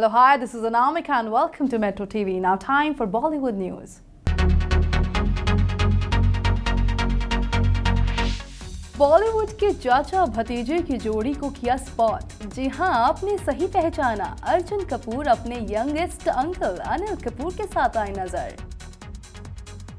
Hello, hi, this is Anamika and welcome to Metro TV. Now, time for Bollywood news. Bollywood के चाचा भतीजे की जोड़ी को किया स्पॉट जी हाँ आपने सही पहचाना अर्जुन कपूर अपने यंगेस्ट अंकल अनिल कपूर के साथ आए नज़र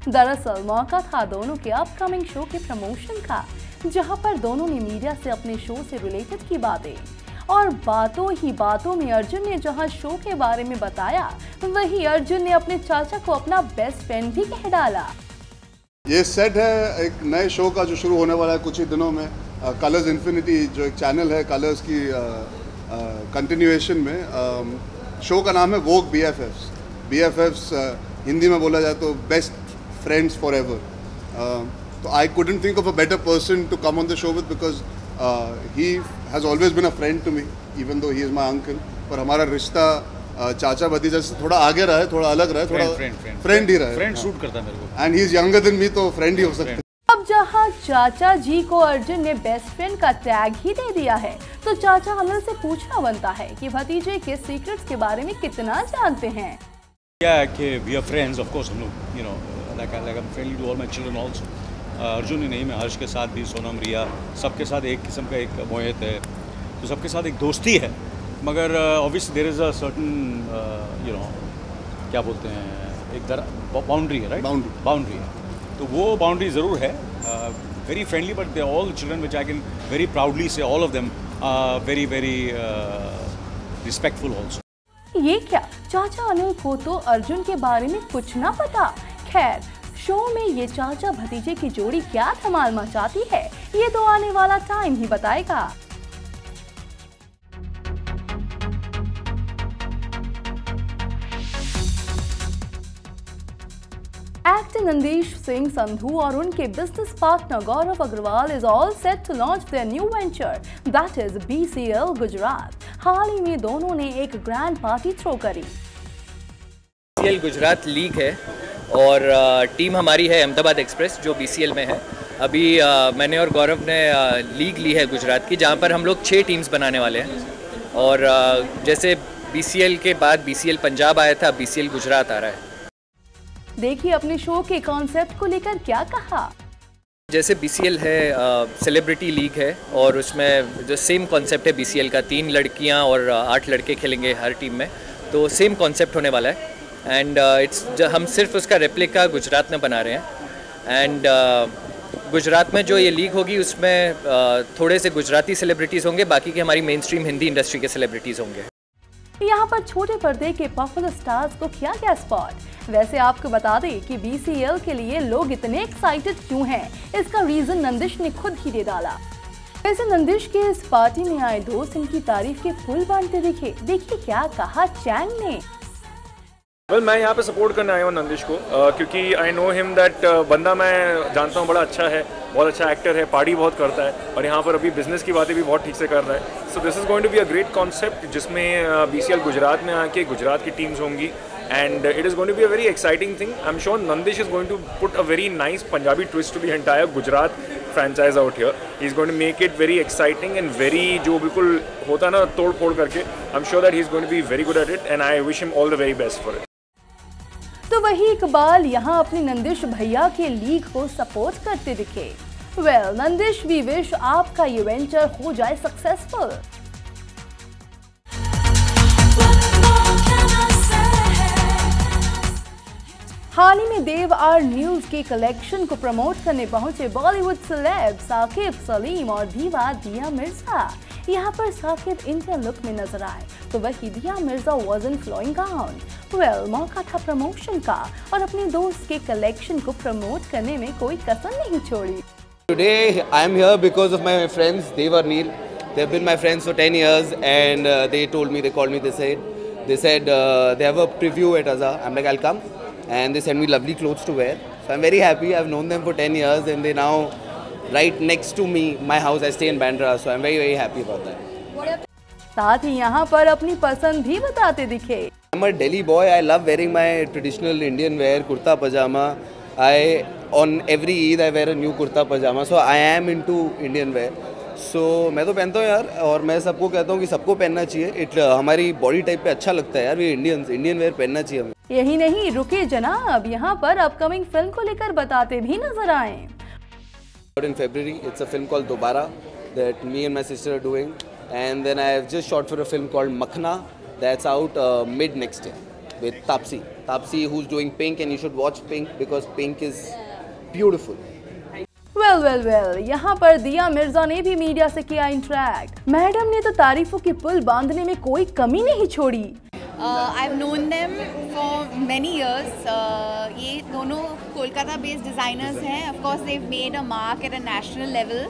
दरअसल मौका था दोनों के अपकमिंग शो के प्रमोशन का जहाँ पर दोनों ने मीडिया से अपने शो से रिलेटेड की बातें और बातों ही बातों में अर्जुन ने जहाँ शो के बारे में बताया, वही अर्जुन ने अपने चाचा को अपना बेस्ट फ्रेंड भी कह डाला। ये सेट है एक नए शो का जो शुरू होने वाला है कुछ ही दिनों में। कलर्स इन्फिनिटी जो एक चैनल है कलर्स की कंटिन्यूएशन में शो का नाम है Vogue B F Fs B F Fs Hindi में बोला जाए तो बेस्ट फ्रेंड्स फॉर एवर तो I couldn't think of a better person to come on the show with because he has always been a friend to me even though he is my uncle पर हमारा रिश्ता चाचा भतीजा से थोड़ा आगे रहा है थोड़ा अलग रहा है थोड़ा फ्रेंड फ्रेंड फ्रेंड ही रहा है। फ्रेंड शूट करता है मेरे को। And he is younger than me तो फ्रेंड ही हो सकता है। अब जहाँ चाचा जी को अर्जुन ने बेस्ट फ्रेंड का टैग ही दे दिया है तो चाचा अनिल से पूछना बनता है कि भतीजे के सीक्रेट्स के बारे में कितना जानते हैं। क्या है कि we are friends of course हम लोग you know like like I am friendly to all my children also Arjun ही नहीं मैं हर्ष के साथ भी सोनम रिया सबके साथ एक किस्म का एक मोहित है तो सबके साथ एक दोस्ती है। मगर obviously there is a certain you know क्या बोलते हैं एक दर बाउंड्री है राइट Boundary. बाउंड्री है। तो वो बाउंड्री ज़रूर है very friendly but they all children which I can very proudly say all of them very very respectful also ये क्या? चाचा अनिल को तो अर्जुन के बारे में कुछ ना पता? खैर शो में ये चाचा भतीजे की जोड़ी क्या धमाल मचाती है, ये तो आने वाला टाइम ही बताएगा। Actor Nandish Singh, Sandhu और उनके business partner Gaurav Agarwal is all set to launch their new venture that is BCL Gujarat हाल ही में दोनों ने एक ग्रैंड पार्टी थ्रो करी। बीसीएल गुजरात लीग है। और टीम हमारी है अहमदाबाद एक्सप्रेस जो बीसीएल में है। अभी मैंने और गौरव ने लीग ली है गुजरात की जहाँ पर हम लोग छः टीम्स बनाने वाले हैं। और जैसे बीसीएल के बाद बीसीएल पंजाब आया था बीसीएल गुजरात आ रहा है। देखिए अपने शो के कॉन्सेप्ट को लेकर क्या कहा? जैसे बीसीएल है सेलिब्रिटी लीग है और उसमें जो सेम कॉन्सेप्ट है बीसीएल का तीन लड़कियाँ और आठ लड़के खेलेंगे हर टीम में तो सेम कॉन्सेप्ट होने वाला है। एंड इट्स हम सिर्फ़ उसका रेप्लिका गुजरात में बना रहे हैं। एंड गुजरात में जो ये लीग होगी उसमें अ, थोड़े से गुजराती सेलिब्रिटीज़ होंगे बाकी के हमारी मेन स्ट्रीम हिंदी इंडस्ट्री के सेलिब्रिटीज़ होंगे। यहाँ पर छोटे पर्दे के पॉपुलर स्टार्स को किया गया स्पॉट वैसे आपको बता दें कि BCL के लिए लोग इतने एक्साइटेड क्यों हैं? इसका रीजन नंदिश ने खुद ही दे डाला। वैसे नंदिश के इस पार्टी में आए दोस्त इनकी तारीफ़ के फुल बांटते दिखे। देखिए क्या कहा चैंग ने। वेल well, मैं यहाँ पे सपोर्ट करने आया हूँ नंदिश को uh, क्योंकि आई नो हिम दैट बंदा मैं जानता हूँ बड़ा अच्छा है बहुत अच्छा एक्टर है पार्टी बहुत करता है और यहाँ पर अभी बिज़नेस की बातें भी बहुत ठीक से कर रहा है। So this is going to be a great concept जिसमें बी एल गुजरात में आके गुजरात की टीम्स होंगी and it is going to be a very exciting thing I am sure Nandish is going to put a very nice Punjabi twist to the entire Gujarat franchise out here is going to make it very exciting and very जो बिल्कुल होता ना तोड़ फोड़ करके I am sure that he is going to be very good at it and I wish him all the very best for it तो वही इकबाल यहाँ अपने नंदिश भैया के लीग को सपोर्ट करते दिखे। Well well, Nandish we wish आपका ये वेंचर हो जाए सक्सेसफुल हाल ही में देव आर न्यूज़ के कलेक्शन को प्रमोट करने पहुँचे बॉलीवुड सेलेब साकिब सलीम और दीवा दिया मिर्ज़ा। यहाँ पर साकिब इंडियन लुक में नज़र आए तो वही Dia Mirza was in flowing well मौका था प्रमोशन का और अपने दोस्त के कलेक्शन को प्रमोट करने में कोई कसर नहीं छोड़ी Today I am here because of my friends. They were Neil. They've been my friends for 10 years, and uh, they told me, they called me, they said, they said uh, they have a preview at Azza. I'm like, I'll come, and they send me lovely clothes to wear. So I'm very happy. I've known them for 10 years, and they now right next to me, my house. I stay in Bandra, so I'm very very happy about that. साथ ही यहाँ पर अपनी पसंद भी बताते दिखे I'm a Delhi boy. I love wearing my traditional Indian wear, kurta pajama. I on every Eid I wear a new kurta pajama. So I am into Indian wear. So so, मैं तो पहनता हूँ यार और मैं सबको कहता हूँ कि सबको पहनना चाहिए इट हमारी बॉडी टाइप पे अच्छा लगता है यार वी इंडियंस इंडियन वेयर पहनना चाहिए हमें यही नहीं रुके जनाब यहाँ पर अपकमिंग फ़िल्म को लेकर बताते भी नज़र आए in February. It's a film called Dobara that me and my sister are doing. And then I have just shot for a film called Makhna that's out uh, mid next year with Tapsi. Tapsi, who's doing Pink, and you should watch Pink because Pink is beautiful. Well well well यहाँ पर दिया मिर्ज़ा ने भी media से किया interact madam ने तो तारीफों के पुल बांधने में कोई कमी नहीं छोड़ी Uh, I've known them for many years. Uh, ये दोनों कोलकाता बेस्ड डिज़ाइनर्स हैं. Of course they made a mark at a national level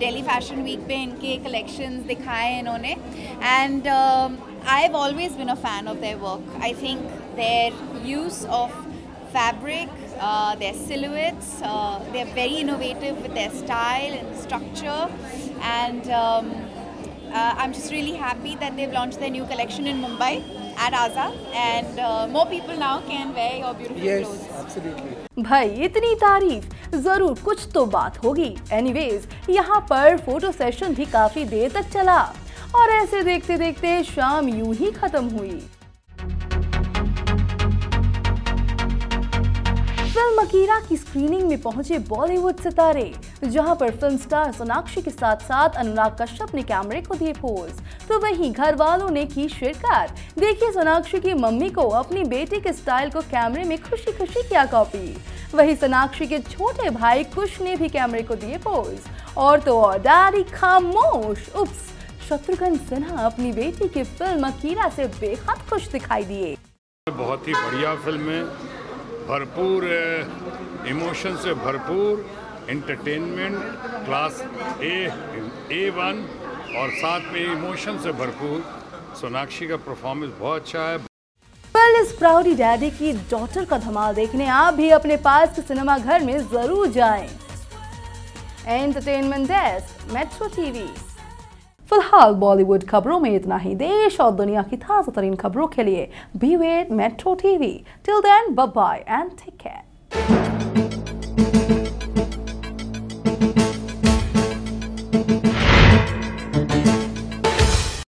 Delhi fashion week पे इनके कलेक्शन दिखाए हैं इन्होंने and I have always been a fan of their work I think their use of fabric their silhouettes they very innovative with their style and structure and I am just really happy that Dev launch the new collection in Mumbai at Aza, and uh, more people now can wear your beautiful yes, clothes. Yes, absolutely. भाई इतनी तारीफ़ ज़रूर कुछ तो बात होगी anyways यहाँ पर फ़ोटो सेशन भी काफ़ी देर तक चला और ऐसे देखते देखते शाम यूँ ही खत्म हुई फ़िल्म अकीरा की स्क्रीनिंग में पहुँचे बॉलीवुड सितारे, जहाँ पर फ़िल्म स्टार सोनाक्षी के साथ साथ अनुराग कश्यप ने कैमरे को दिए पोज। तो वहीं घर वालों ने की शिरकत। देखिए सोनाक्षी की मम्मी को अपनी बेटी के स्टाइल को कैमरे में खुशी खुशी किया कॉपी। वहीं सोनाक्षी के छोटे भाई कुश ने भी कैमरे को दिए पोज। और तो और डैडी खामोश। उप्स, शत्रुघ्न सिन्हा अपनी बेटी की फ़िल्म अकीरा से बेहद खुश दिखाई दिए। बहुत ही बढ़िया फ़िल्म है। भरपूर इमोशन से भरपूर entertainment class A A one और साथ में इमोशन से भरपूर। सोनाक्षी का परफॉर्मेंस बहुत अच्छा है। वेल इस प्राउडी डैडी की डॉटर का धमाल देखने आप भी अपने पास के सिनेमा घर में ज़रूर जाएँ। एंटरटेनमेंट डेस्क मेट्रो टीवी फ़िलहाल बॉलीवुड खबरों में इतना ही। देश और दुनिया की ताज़ा तरीन खबरों के लिए be with metro TV till then bye and take care